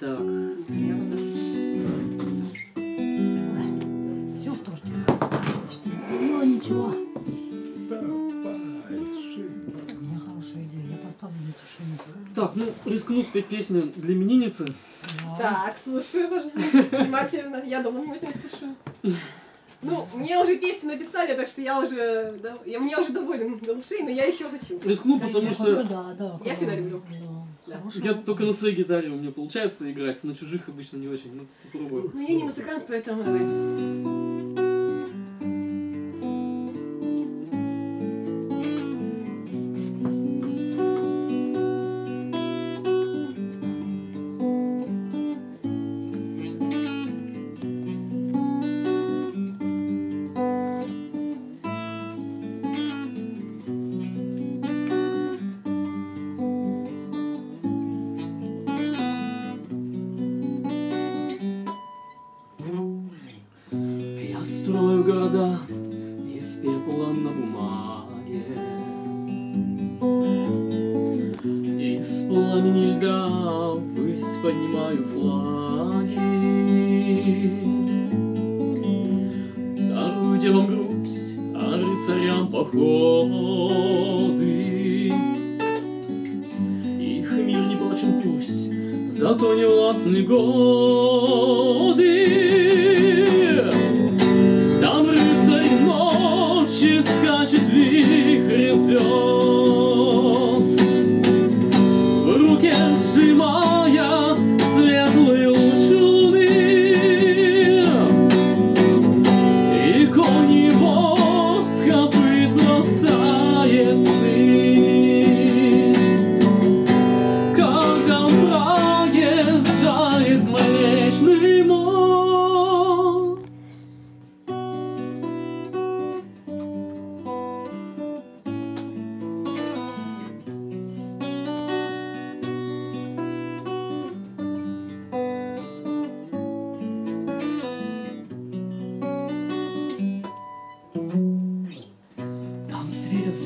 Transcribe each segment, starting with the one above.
Так. Все в торте. Ну, ничего. У меня хорошая идея. Я поставлю на тишину. Так, ну, рискну спеть песню для именинницы. Так, слушаю пожалуйста, внимательно. Я дома внимательно слушаю. Ну, мне уже песню написали, так что я уже, да, я, мне уже доволен до ушей, но я еще хочу. Рискну, потому что хочу, да, да. Я всегда люблю. Да. Да. Хорошая я только на своей гитаре у меня получается играть, на чужих обычно не очень. Ну, попробую. Ну, я не музыкант, поэтому Я строю города из пепла на бумаге. Из пламени льда ввысь поднимаю флаги. Дарую девам грусть, а рыцарям походы. Их мир не прочен пусть, зато не властны годы скачет вихрь звезд,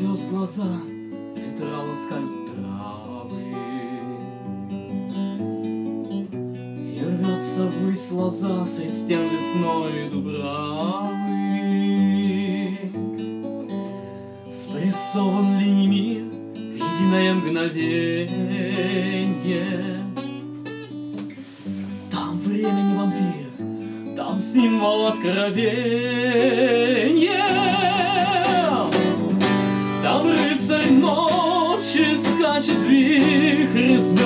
звезд глаза, ветра ласкают травы. И рвется ввысь лоза средь стен лесной дубравы. Спрессован ли мир в единое мгновенье? Там время не вампир, там символ откровения. Ночи скачет вихрь звезд,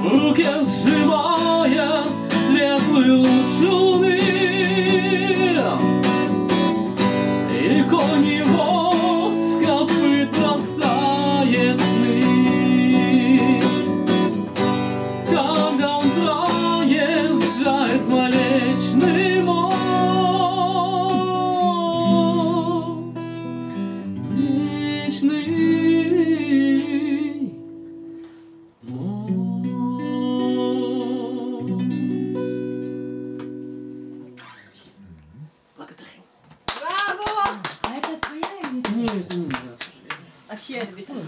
В руке сжимая светлый луч 骗你的小孩